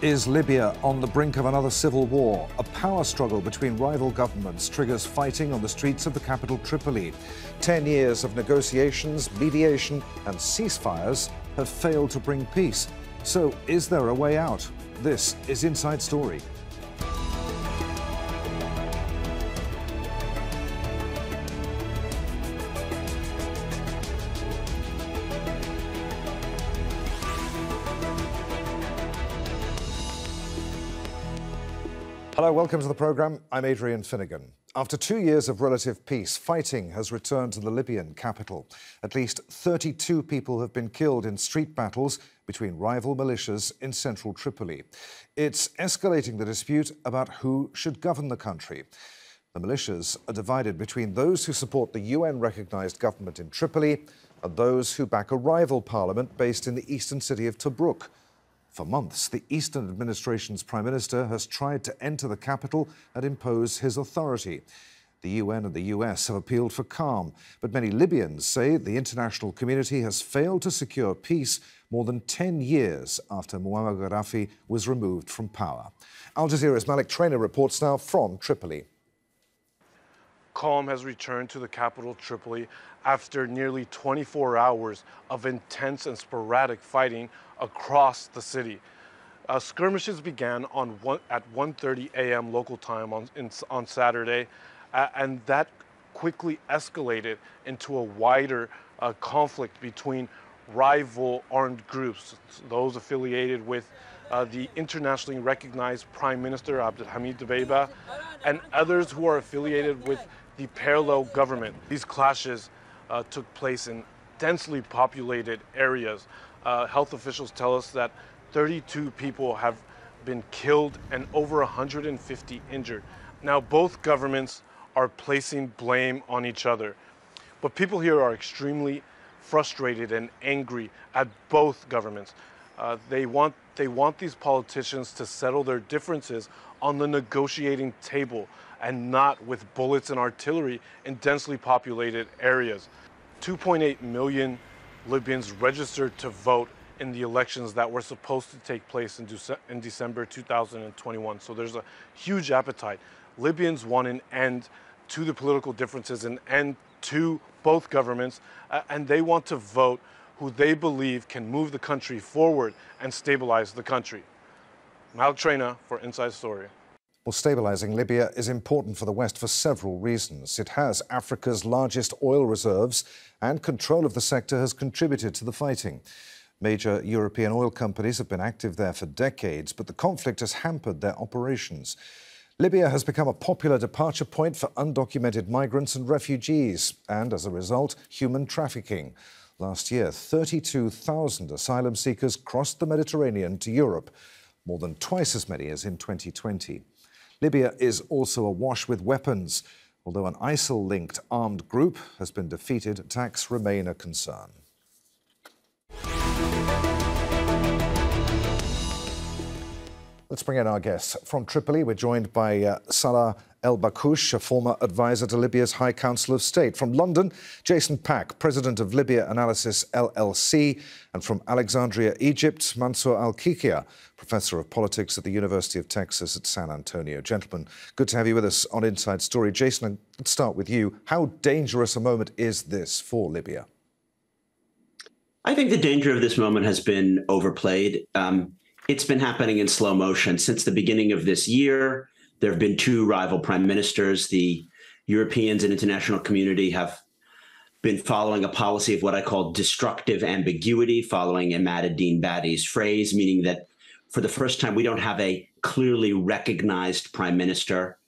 Is Libya on the brink of another civil war? A power struggle between rival governments triggers fighting on the streets of the capital Tripoli. Ten years of negotiations, mediation, and ceasefires have failed to bring peace. So, is there a way out? This is Inside Story. Hello, welcome to the programme. I'm Adrian Finighan. After two years of relative peace, fighting has returned to the Libyan capital. At least 32 people have been killed in street battles between rival militias in central Tripoli. It's escalating the dispute about who should govern the country. The militias are divided between those who support the UN recognized government in Tripoli and those who back a rival parliament based in the eastern city of Tobruk. For months, the Eastern administration's prime minister has tried to enter the capital and impose his authority. The UN and the US have appealed for calm, but many Libyans say the international community has failed to secure peace more than 10 years after Muammar Gaddafi was removed from power. Al Jazeera's Malik Traina reports now from Tripoli. Calm has returned to the capital, Tripoli, after nearly 24 hours of intense and sporadic fighting across the city. Uh, skirmishes began on one, at 1.30 a.m. local time on, in, on Saturday, uh, and that quickly escalated into a wider uh, conflict between rival armed groups, those affiliated with uh, the internationally recognized Prime Minister Abdelhamid Dbeibeh, and others who are affiliated with the parallel government. These clashes uh, took place in densely populated areas uh, health officials tell us that 32 people have been killed and over 150 injured. Now, both governments are placing blame on each other, but people here are extremely frustrated and angry at both governments. Uh, they want they want these politicians to settle their differences on the negotiating table and not with bullets and artillery in densely populated areas. 2.8 million Libyans registered to vote in the elections that were supposed to take place in, Dece in December 2021. So there's a huge appetite. Libyans want an end to the political differences, an end to both governments, uh, and they want to vote who they believe can move the country forward and stabilize the country. Malik Traina for Inside Story. Well, stabilizing Libya is important for the West for several reasons. It has Africa's largest oil reserves, and control of the sector has contributed to the fighting. Major European oil companies have been active there for decades, but the conflict has hampered their operations. Libya has become a popular departure point for undocumented migrants and refugees, and as a result, human trafficking. Last year, 32,000 asylum seekers crossed the Mediterranean to Europe, more than twice as many as in 2020. Libya is also awash with weapons. Although an ISIL linked armed group has been defeated, attacks remain a concern. Let's bring in our guests. From Tripoli, we're joined by uh, Salah El Bakkoush, a former advisor to Libya's High Council of State. From London, Jason Pack, president of Libya Analysis LLC. And from Alexandria, Egypt, Mansour Al Kikhia, professor of politics at the University of Texas at San Antonio. Gentlemen, good to have you with us on Inside Story. Jason, let's start with you. How dangerous a moment is this for Libya? I think the danger of this moment has been overplayed. Um, it's been happening in slow motion since the beginning of this year. There have been two rival prime ministers. The Europeans and international community have been following a policy of what I call destructive ambiguity, following Imad ad-Din Badi's phrase, meaning that for the first time, we don't have a clearly recognized prime minister.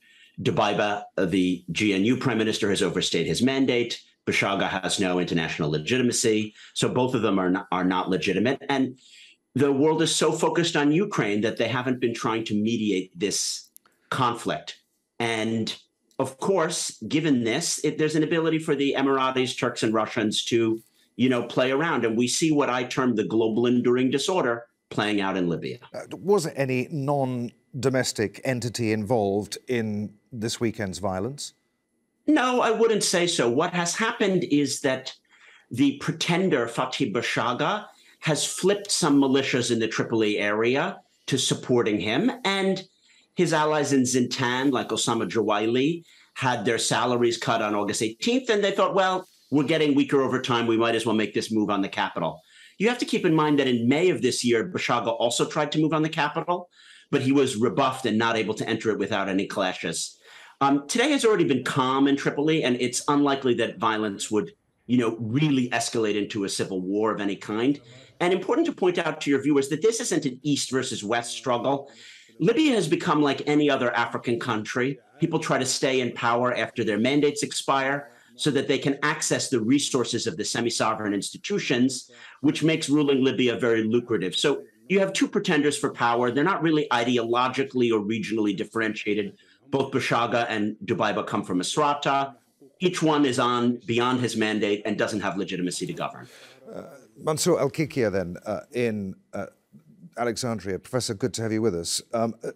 Dbeibeh, the GNU prime minister, has overstayed his mandate. Bashagha has no international legitimacy. So both of them are not, are not legitimate. And the world is so focused on Ukraine that they haven't been trying to mediate this conflict. And of course, given this, it, there's an ability for the Emiratis, Turks, and Russians to, you know, play around. And we see what I term the global enduring disorder playing out in Libya. Uh, was there any non domestic entity involved in this weekend's violence? No, I wouldn't say so. What has happened is that the pretender Fathi Bashagha has flipped some militias in the Tripoli area to supporting him. And his allies in Zintan, like Osama Jawaili, had their salaries cut on August 18th. And they thought, well, we're getting weaker over time. We might as well make this move on the capital. You have to keep in mind that in May of this year, Bashagha also tried to move on the capital, but he was rebuffed and not able to enter it without any clashes. Um, today has already been calm in Tripoli, and it's unlikely that violence would, you know, really escalate into a civil war of any kind. And important to point out to your viewers that this isn't an East versus West struggle. Libya has become like any other African country. People try to stay in power after their mandates expire so that they can access the resources of the semi sovereign institutions, which makes ruling Libya very lucrative. So you have two pretenders for power. They're not really ideologically or regionally differentiated. Both Bashagha and Dubaiba come from Misrata. Each one is on beyond his mandate and doesn't have legitimacy to govern. Uh, Mansour Al Kikhia, then, uh, in uh, Alexandria. Professor, good to have you with us. Um, uh,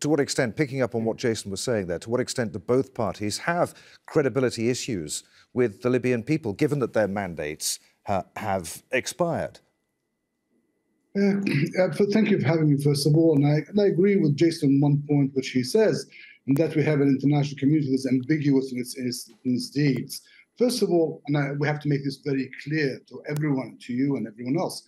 to what extent, picking up on what Jason was saying there, to what extent do both parties have credibility issues with the Libyan people, given that their mandates uh, have expired? Uh, thank you for having me, first of all. And I, and I agree with Jason on one point, which he says, and that we have an international community that's ambiguous in its, in its, in its deeds. First of all, and I, we have to make this very clear to everyone, to you and everyone else,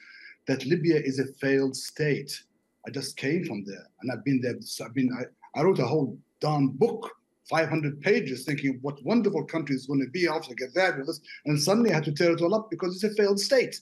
that Libya is a failed state. I just came from there, and I've been there. I've been. I, I wrote a whole darn book, 500 pages, thinking what wonderful country is going to be after I get there with Gaddafi, and suddenly I had to tear it all up because it's a failed state.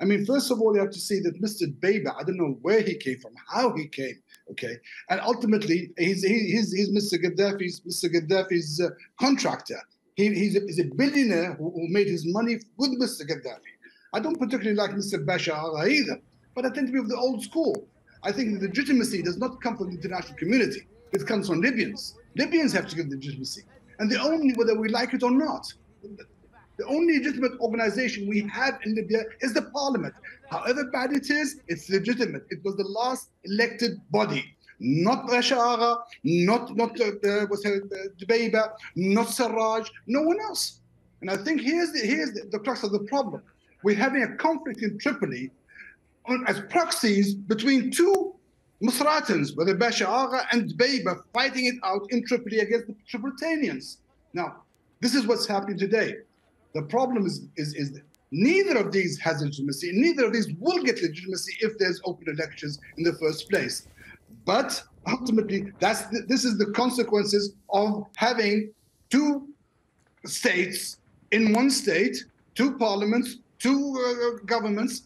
I mean, first of all, you have to see that Mr. Dubaiba, I don't know where he came from, how he came, okay, and ultimately he's he's, he's Mr. Gaddafi's Mr. Gaddafi's uh, contractor. He, he's, a, he's, a, billionaire who, who, made his money with Mr. Gaddafi. I don't particularly like Mr. Bashar either, but I tend to be of the old school. I think the legitimacy does not come from the international community. It comes from Libyans. Libyans have to give legitimacy. And the only, whether we like it or not, the only legitimate organization we have in Libya is the parliament. However bad it is, it's legitimate. It was the last elected body. Not Bashara, not not uh, uh what's her, uh, not Sarraj, no one else. And I think here's the, here's the, the crux of the problem we're having a conflict in Tripoli as proxies between two Misratans, whether Bashar and Dubaiba, fighting it out in Tripoli against the Tripolitanians. Now, this is what's happening today. The problem is, is, is neither of these has legitimacy, neither of these will get legitimacy if there's open elections in the first place. But ultimately, that's the, this is the consequences of having two states in one state, two parliaments, two uh, governments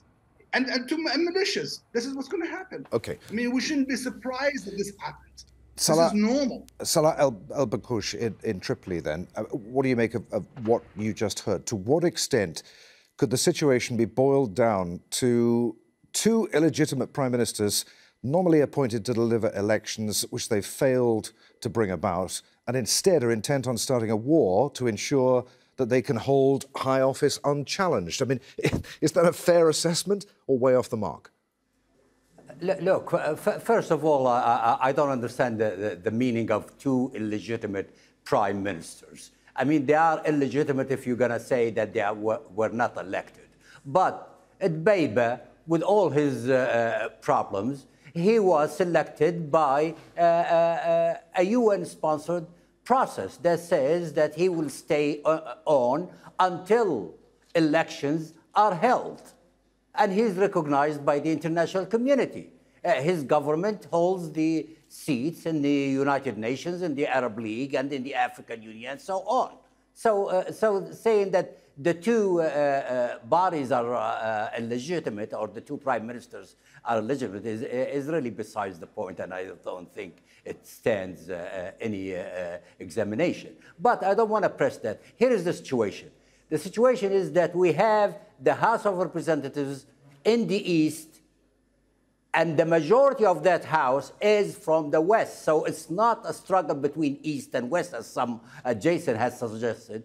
and, and two militias. This is what's going to happen. Okay. I mean, we shouldn't be surprised that this happened. Salah, this is normal. Salah El, El Bakkoush in, in, Tripoli, then, uh, what do you make of, of what you just heard? To what extent could the situation be boiled down to two illegitimate prime ministers normally appointed to deliver elections which they failed to bring about and instead are intent on starting a war to ensure that they can hold high office unchallenged. I mean, is that a fair assessment or way off the mark? Look, uh, first of all, I, don't understand the, meaning of two illegitimate prime ministers. I mean, they are illegitimate if you're going to say that they were, not elected. But Dubaiba, with all his uh, uh problems, he was selected by uh, uh, a UN sponsored process that says that he will stay uh, on until elections are held. And he's recognized by the international community. Uh, his government holds the seats in the United Nations, in the Arab League, and in the African Union, and so on. So, uh, so saying that the two uh, uh, bodies are uh, illegitimate, or the two prime ministers are legitimate, is, is really besides the point, and I don't think it stands uh, any uh, examination. But I don't want to press that. Here is the situation. The situation is that we have the House of Representatives in the East, and the majority of that House is from the West. So it's not a struggle between East and West, as some uh, Jason has suggested.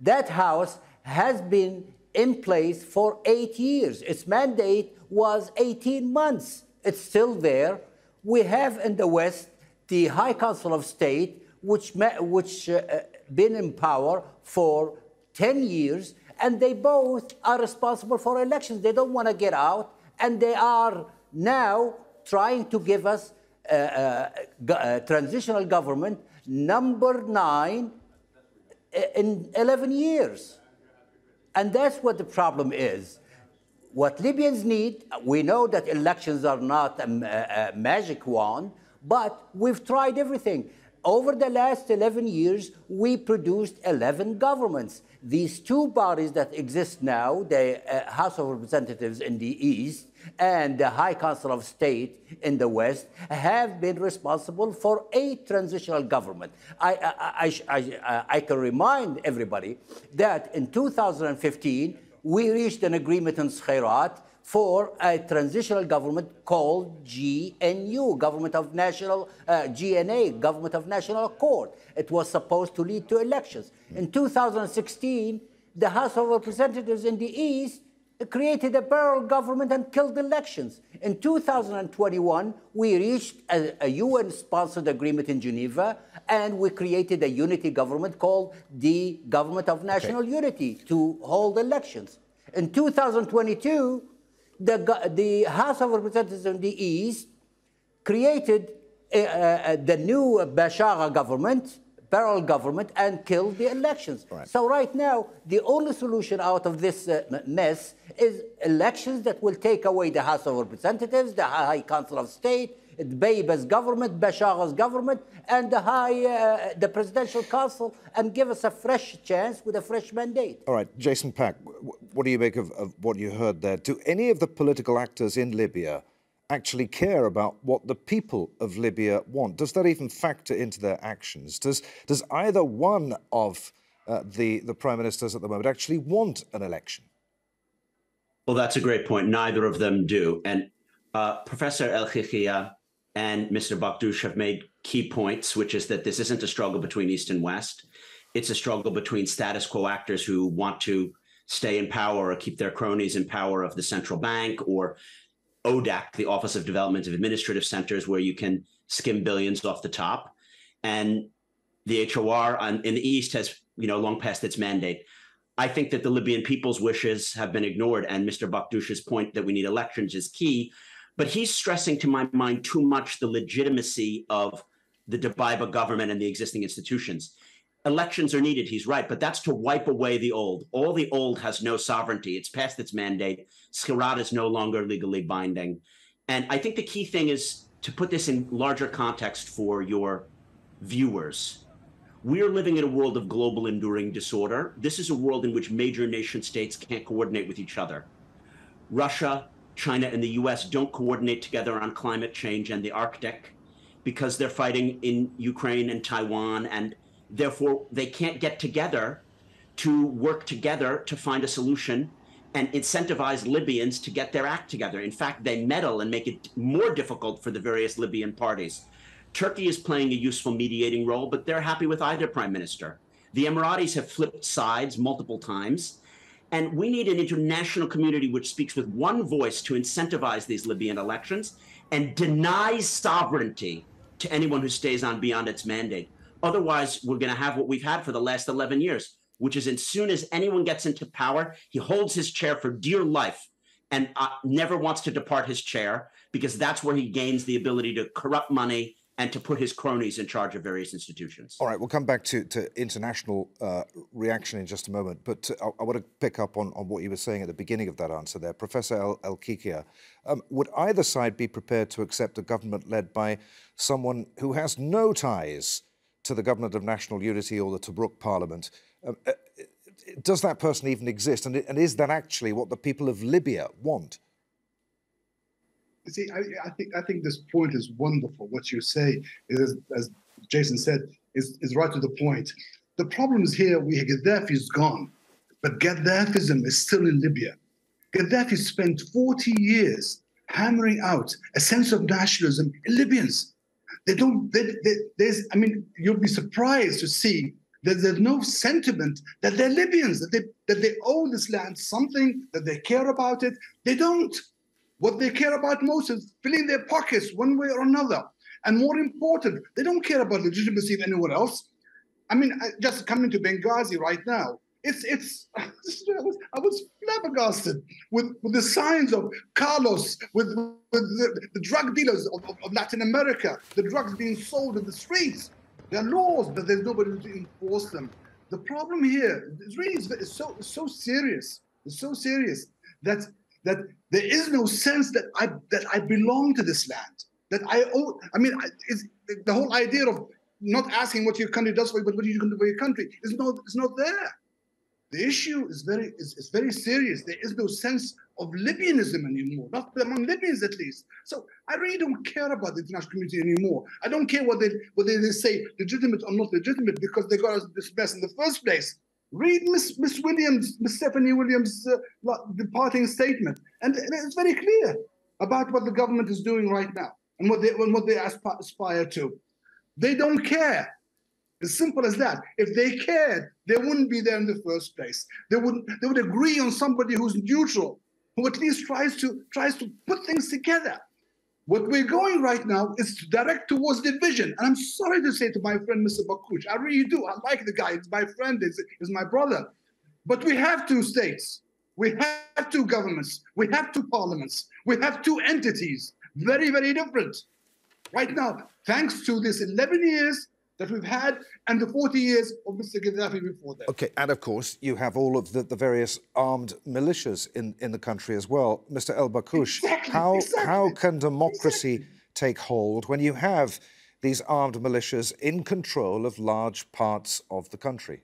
That House has been in place for eight years. Its mandate was 18 months. It's still there we have in the West the High Council of State, which which uh, uh, been in power for 10 years, and they both are responsible for elections. They don't want to get out, and they are now trying to give us uh, uh, a, a transitional government number nine in 11 years. And that's what the problem is. What Libyans need, we know that elections are not a, a magic wand, but we've tried everything. Over the last 11 years, we produced 11 governments. These two bodies that exist now, the uh, House of Representatives in the East and the High Council of State in the West, have been responsible for a transitional government. I, I, I, I, I can remind everybody that in 2015, we reached an agreement in Skhirat for a transitional government called GNU, Government of National, uh, GNA, Government of National Accord. It was supposed to lead to elections. In 2016, the House of Representatives in the East created a parallel government and killed elections. In 2021, we reached a, a UN sponsored agreement in Geneva and we created a unity government called the Government of National okay. Unity to hold elections. In 2022, the, the House of Representatives in the East created uh, uh, the new Bashar government parallel government and kill the elections. Right. So right now, the only solution out of this uh, mess is elections that will take away the House of Representatives, the High Council of State, Dbeiba's government, Bashar's government, and the high, uh, the presidential council, and give us a fresh chance with a fresh mandate. All right, Jason Pack, what do you make of, of what you heard there? Do any of the political actors in Libya actually care about what the people of Libya want? Does that even factor into their actions? Does, does either one of uh, the, the prime ministers at the moment actually want an election? Well, that's a great point. Neither of them do. And uh, Professor El Kikhia and Mr. Bakkoush have made key points, which is that this isn't a struggle between East and West. It's a struggle between status quo actors who want to stay in power or keep their cronies in power of the central bank or ODAC, the Office of Development of Administrative Centers, where you can skim billions off the top. And the HOR on, in the East has, you know, long past its mandate. I think that the Libyan people's wishes have been ignored, and Mr. Bakkoush's point that we need elections is key. But he's stressing, to my mind, too much the legitimacy of the Dbeiba government and the existing institutions elections are needed. He's right, but that's to wipe away the old. All the old has no sovereignty. It's past its mandate. Skhirat is no longer legally binding. And I think the key thing is to put this in larger context for your viewers. We're living in a world of global enduring disorder. This is a world in which major nation states can't coordinate with each other. Russia, China, and the US don't coordinate together on climate change and the Arctic because they're fighting in Ukraine and Taiwan and Therefore, they can't get together to work together to find a solution and incentivize Libyans to get their act together. In fact, they meddle and make it more difficult for the various Libyan parties. Turkey is playing a useful mediating role, but they're happy with either prime minister. The Emiratis have flipped sides multiple times. And we need an international community which speaks with one voice to incentivize these Libyan elections and denies sovereignty to anyone who stays on beyond its mandate. Otherwise, we're going to have what we've had for the last 11 years, which is as soon as anyone gets into power, he holds his chair for dear life and uh, never wants to depart his chair because that's where he gains the ability to corrupt money and to put his cronies in charge of various institutions. All right, we'll come back to, to international uh, reaction in just a moment, but I, I, want to pick up on, on what you were saying at the beginning of that answer there. Professor El, Kikhia, um, would either side be prepared to accept a government led by someone who has no ties to the Government of National Unity or the Tobruk Parliament. Um, uh, does that person even exist? And, and, is that actually what the people of Libya want? See, I, I, think I think this point is wonderful. What you say is, as Jason said, is, is right to the point. The problem is here: we Gaddafi is gone, but Gaddafism is still in Libya. Gaddafi spent 40 years hammering out a sense of nationalism in Libyans. They don't. They, they, there's. I mean, you'll be surprised to see that there's no sentiment that they're Libyans, that they that they owe this land something, that they care about it. They don't. What they care about most is filling their pockets one way or another. And more important, they don't care about legitimacy of anyone else. I mean, just coming to Benghazi right now, it's it's I was, I was flabbergasted with, with the signs of Carlos, with, with the, the drug dealers of, of, Latin America, the drugs being sold in the streets. There are laws, but there's nobody to enforce them. The problem here is really so so serious. It's so serious that that there is no sense that I that I belong to this land. That I owe. I mean, the whole idea of not asking what your country does for you, but what you can do for your country is not is not there. The issue is very is, is very serious. There is no sense of Libyanism anymore, not among Libyans at least. So I really don't care about the international community anymore. I don't care what they whether they say legitimate or not legitimate because they got us this mess in the first place. Read Miss Miss Williams, Miss Stephanie Williams' uh, departing statement, and, and it's very clear about what the government is doing right now and what they and what they aspire to. They don't care. As simple as that. If they cared, they wouldn't be there in the first place. They would they would agree on somebody who's neutral, who at least tries to tries to put things together. What we're going right now is direct towards division. And I'm sorry to say to my friend Mr. Bakkoush, I really do. I like the guy. He's my friend, he's, he's my brother. But we have two states. We have two governments. We have two parliaments. We have two entities. Very, very different. Right now, thanks to this 11 years that we've had and the 40 years of Mr. Gaddafi before that. Okay, and of course, you have all of the, the various armed militias in, in the country as well. Mr. El Bakkoush, exactly, how, exactly, how can democracy exactly. take hold when you have these armed militias in control of large parts of the country?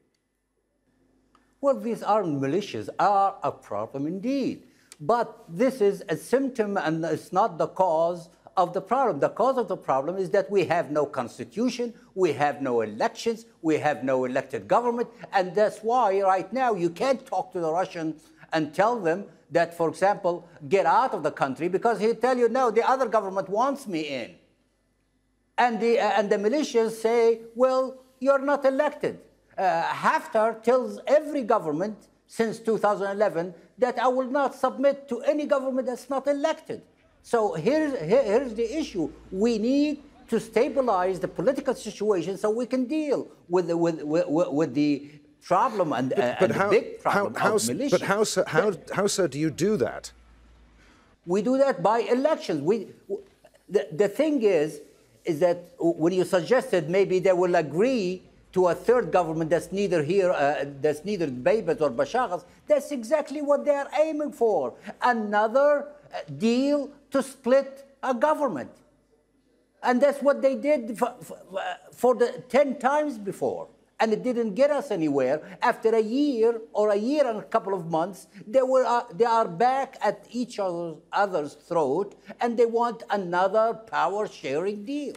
Well, these armed militias are a problem indeed. But this is a symptom and it's not the cause of the problem. The cause of the problem is that we have no constitution, we have no elections, we have no elected government, and that's why right now you can't talk to the Russians and tell them that, for example, get out of the country because he'll tell you, no, the other government wants me in. And the, uh, and the militias say, well, you're not elected. Uh, Haftar tells every government since 2011 that I will not submit to any government that's not elected. So here's, here, here's the issue. We need to stabilize the political situation so we can deal with the, with, with, with the problem and, but, uh, but and how, the big problem how, how, of militias. But how, sir, how, how, sir, do you do that? We do that by elections. We, the, the thing is, is that when you suggested maybe they will agree to a third government that's neither here, uh, that's neither Baybet or Bashar, that's exactly what they are aiming for. Another deal to split a government. And that's what they did for, for, the 10 times before. And it didn't get us anywhere. After a year or a year and a couple of months, they, were, uh, they are back at each other's, other's throat and they want another power sharing deal.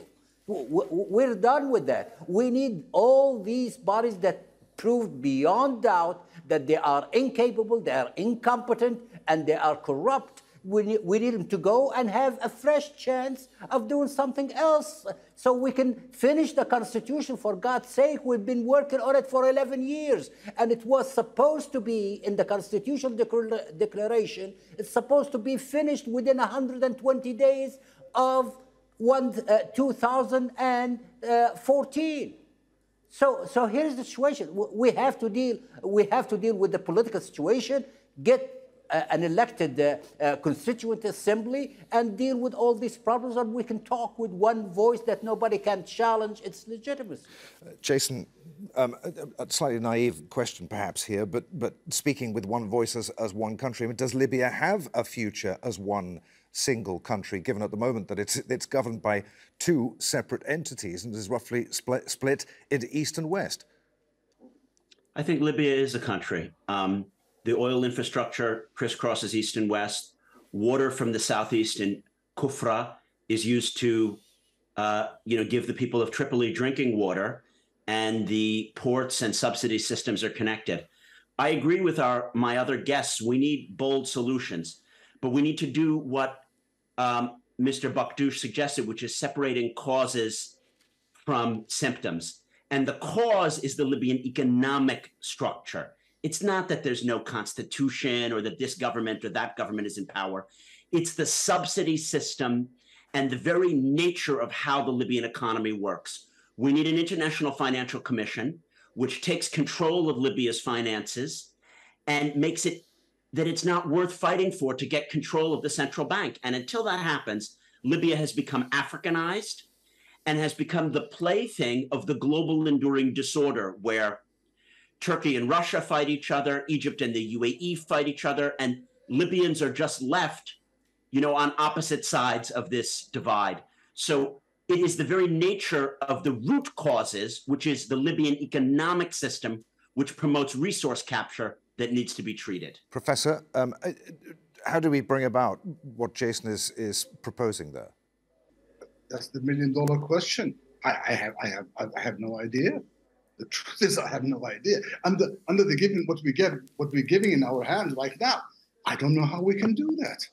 We're done with that. We need all these bodies that prove beyond doubt that they are incapable, they are incompetent, and they are corrupt we need, we need them to go and have a fresh chance of doing something else so we can finish the Constitution. For God's sake, we've been working on it for 11 years, and it was supposed to be in the Constitutional Declaration, it's supposed to be finished within 120 days of one, uh, 2014. So, so here's the situation. We have to deal. We have to deal with the political situation. Get an elected uh, uh, constituent assembly and deal with all these problems, and we can talk with one voice that nobody can challenge its legitimacy. Uh, Jason, um, a, a, slightly naive question perhaps here, but, but speaking with one voice as, as one country, I mean, does Libya have a future as one single country, given at the moment that it's, it's governed by two separate entities and is roughly split, split into east and west? I think Libya is a country. Um, the oil infrastructure crisscrosses east and west. Water from the southeast in Kufra is used to, uh, you know, give the people of Tripoli drinking water, and the ports and subsidy systems are connected. I agree with our my other guests. We need bold solutions, but we need to do what um, Mr. Bakkoush suggested, which is separating causes from symptoms. And the cause is the Libyan economic structure. It's not that there's no constitution or that this government or that government is in power. It's the subsidy system and the very nature of how the Libyan economy works. We need an international financial commission. which takes control of Libya's finances and makes it that it's not worth fighting for to get control of the central bank. And until that happens, Libya has become Africanized and has become the plaything of the global enduring disorder where Turkey and Russia fight each other, Egypt and the UAE fight each other, and Libyans are just left, you know, on opposite sides of this divide. So it is the very nature of the root causes, which is the Libyan economic system, which promotes resource capture, that needs to be treated. Professor, um, uh, how do we bring about what Jason is, is proposing there? That's the million dollar question. I, I have I have I have no idea. The truth is, I have no idea. Under under the given what we get, what we're giving in our hands right now, I don't know how we can do that.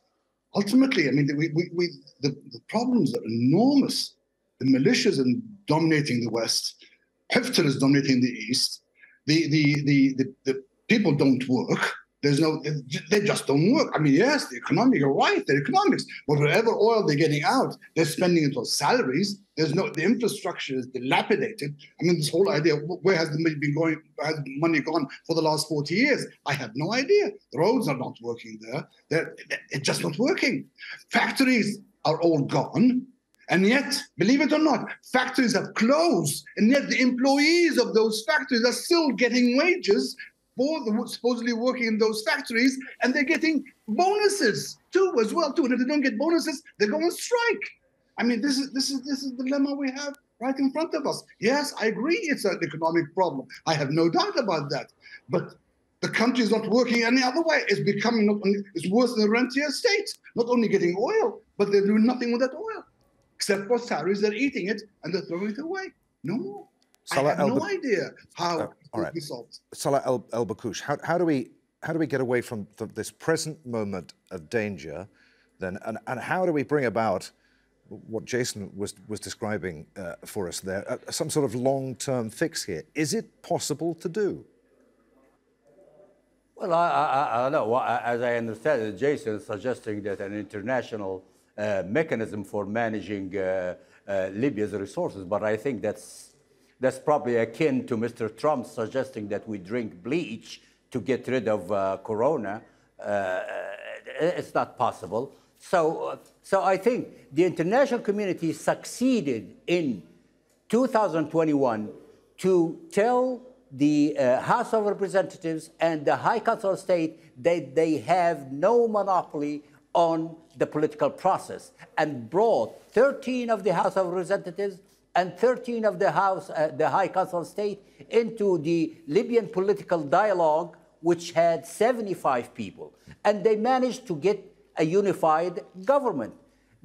Ultimately, I mean, we, we, we the, the problems are enormous. The militias are dominating the West. Haftar is dominating the East. The the the the, the people don't work. There's no, they just don't work. I mean, yes, the economic, you're right, the economics, but whatever oil they're getting out, they're spending it on salaries. There's no, the infrastructure is dilapidated. I mean, this whole idea, where has the money been going, has money gone for the last 40 years? I have no idea. The roads are not working there. They're, it's just not working. Factories are all gone. And yet, believe it or not, factories have closed. And yet, the employees of those factories are still getting wages for the supposedly working in those factories, and they're getting bonuses too, as well too. And if they don't get bonuses, they go on strike. I mean, this is this is this is the dilemma we have right in front of us. Yes, I agree, it's an economic problem. I have no doubt about that. But the country is not working any other way. It's becoming not only it's worse than a rentier state. Not only getting oil, but they're doing nothing with that oil, except for salaries. They're eating it and they're throwing it away. No more. Salah I have no idea how uh, all right. solved. Salah El, El Bakkoush, how, how, do we how do we get away from the, this present moment of danger, then, and, and how do we bring about what Jason was was describing uh, for us there, uh, some sort of long-term fix here? Is it possible to do? Well, I, I, I know. As I understand it, Jason is suggesting that an international uh, mechanism for managing uh, uh, Libya's resources, but I think that's that's probably akin to Mr. Trump suggesting that we drink bleach to get rid of uh, corona. Uh, it's not possible. So, so I think the international community succeeded in 2021 to tell the uh, House of Representatives and the High Council of State that they have no monopoly on the political process and brought 13 of the House of Representatives and 13 of the House, uh, the High Council of State, into the Libyan political dialogue, which had 75 people. And they managed to get a unified government.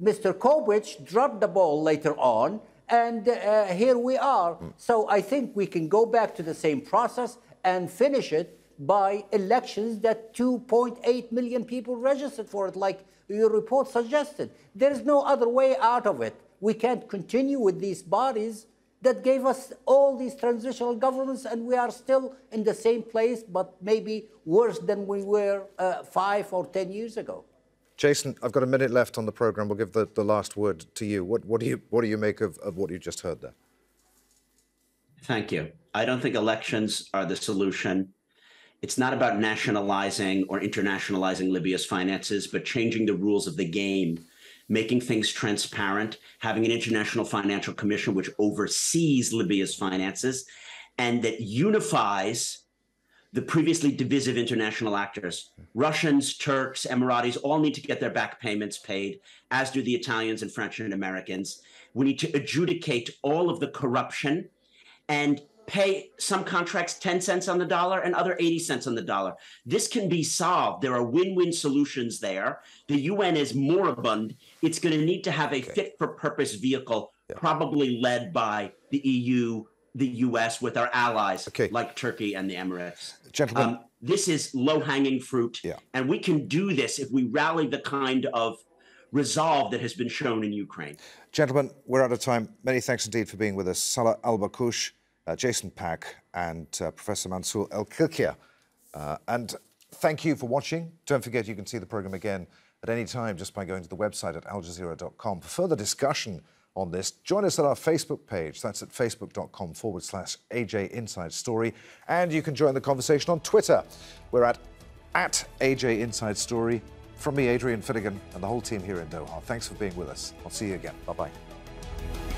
Mr. Kubiš dropped the ball later on, and uh, here we are. Mm. So I think we can go back to the same process and finish it by elections that 2.8 million people registered for it, like your report suggested. There's no other way out of it we can't continue with these bodies that gave us all these transitional governments, and we are still in the same place, but maybe worse than we were uh, five or 10 years ago. Jason, I've got a minute left on the program. We'll give the, the last word to you. What, what, do you. what do you make of, of what you just heard there? Thank you. I don't think elections are the solution. It's not about nationalizing or internationalizing Libya's finances, but changing the rules of the game making things transparent, having an international financial commission which oversees Libya's finances, and that unifies the previously divisive international actors. Russians, Turks, Emiratis all need to get their back payments paid, as do the Italians and French and Americans. We need to adjudicate all of the corruption and pay some contracts 10 cents on the dollar and other 80 cents on the dollar. This can be solved. There are win win solutions there. The UN is moribund. It's going to need to have a okay. fit for purpose vehicle, yeah. probably led by the EU, the US, with our allies okay. like Turkey and the Emirates. Gentlemen. Um, this is low hanging fruit. Yeah. And we can do this if we rally the kind of resolve that has been shown in Ukraine. Gentlemen, we're out of time. Many thanks indeed for being with us. Salah Al Bakkoush uh, Jason Pack, and uh, Professor Mansour El-Kikhia. Uh, and thank you for watching. Don't forget you can see the program again at any time just by going to the website at aljazeera.com. For further discussion on this. Join us at our Facebook page. That's at facebook.com forward slash AJ Inside Story. And you can join the conversation on Twitter. We're at, at AJ Inside Story. From me, Adrian Finighan, and the whole team here in Doha. Thanks for being with us. I'll see you again. Bye bye.